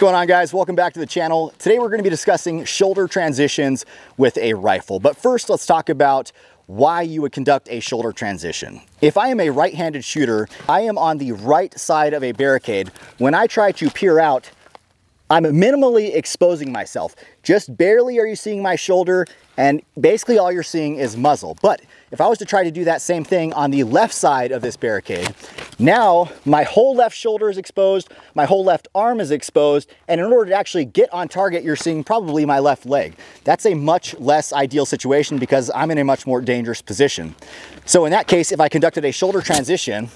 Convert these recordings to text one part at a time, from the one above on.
Going on guys? Welcome back to the channel. Today we're gonna to be discussing shoulder transitions with a rifle. But first let's talk about why you would conduct a shoulder transition. If I am a right-handed shooter, I am on the right side of a barricade. When I try to peer out, I'm minimally exposing myself. Just barely are you seeing my shoulder and basically all you're seeing is muzzle. But if I was to try to do that same thing on the left side of this barricade, now my whole left shoulder is exposed, my whole left arm is exposed, and in order to actually get on target, you're seeing probably my left leg. That's a much less ideal situation because I'm in a much more dangerous position. So in that case, if I conducted a shoulder transition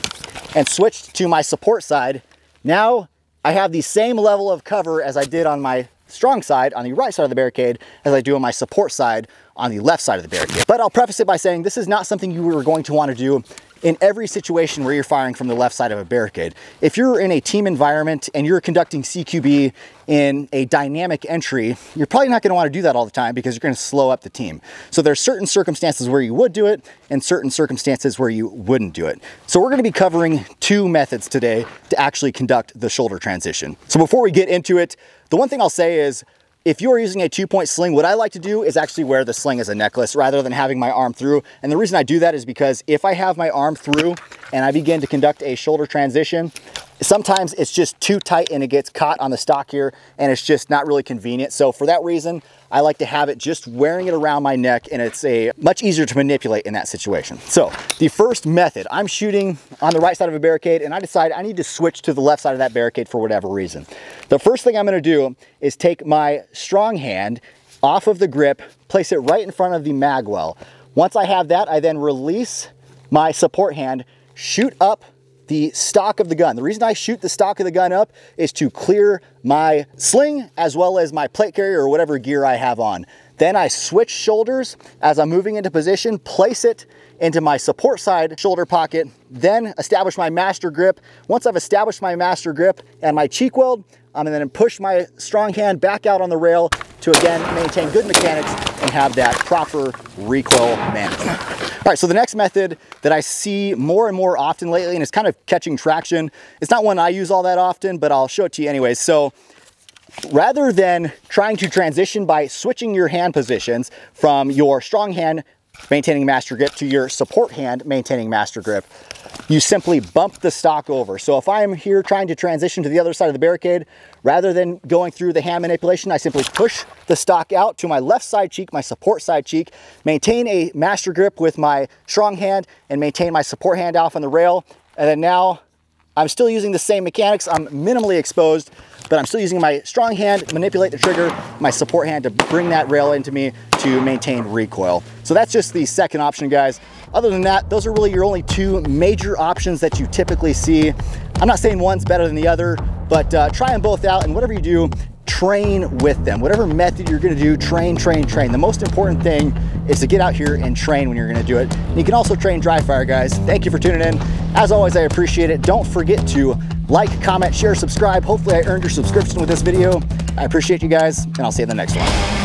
and switched to my support side, now I have the same level of cover as I did on my strong side on the right side of the barricade as I do on my support side on the left side of the barricade. But I'll preface it by saying this is not something you are going to want to do in every situation where you're firing from the left side of a barricade. If you're in a team environment and you're conducting CQB in a dynamic entry, you're probably not gonna wanna do that all the time because you're gonna slow up the team. So there's certain circumstances where you would do it and certain circumstances where you wouldn't do it. So we're gonna be covering two methods today to actually conduct the shoulder transition. So before we get into it, the one thing I'll say is if you're using a two point sling, what I like to do is actually wear the sling as a necklace rather than having my arm through. And the reason I do that is because if I have my arm through and I begin to conduct a shoulder transition, sometimes it's just too tight and it gets caught on the stock here and it's just not really convenient. So for that reason, I like to have it just wearing it around my neck and it's a much easier to manipulate in that situation. So the first method, I'm shooting on the right side of a barricade and I decide I need to switch to the left side of that barricade for whatever reason. The first thing I'm gonna do is take my strong hand off of the grip, place it right in front of the mag well. Once I have that, I then release my support hand, shoot up the stock of the gun. The reason I shoot the stock of the gun up is to clear my sling as well as my plate carrier or whatever gear I have on. Then I switch shoulders as I'm moving into position, place it into my support side shoulder pocket, then establish my master grip. Once I've established my master grip and my cheek weld, I'm gonna push my strong hand back out on the rail to again maintain good mechanics and have that proper recoil management. All right, so the next method that I see more and more often lately, and it's kind of catching traction, it's not one I use all that often, but I'll show it to you anyways. So rather than trying to transition by switching your hand positions from your strong hand maintaining master grip to your support hand maintaining master grip, you simply bump the stock over. So if I'm here trying to transition to the other side of the barricade, rather than going through the hand manipulation, I simply push the stock out to my left side cheek, my support side cheek, maintain a master grip with my strong hand and maintain my support hand off on the rail. And then now I'm still using the same mechanics. I'm minimally exposed, but I'm still using my strong hand, manipulate the trigger, my support hand to bring that rail into me to maintain recoil. So that's just the second option, guys. Other than that, those are really your only two major options that you typically see. I'm not saying one's better than the other, but uh, try them both out and whatever you do, train with them. Whatever method you're gonna do, train, train, train. The most important thing is to get out here and train when you're gonna do it. And you can also train dry fire, guys. Thank you for tuning in. As always, I appreciate it. Don't forget to like, comment, share, subscribe. Hopefully I earned your subscription with this video. I appreciate you guys, and I'll see you in the next one.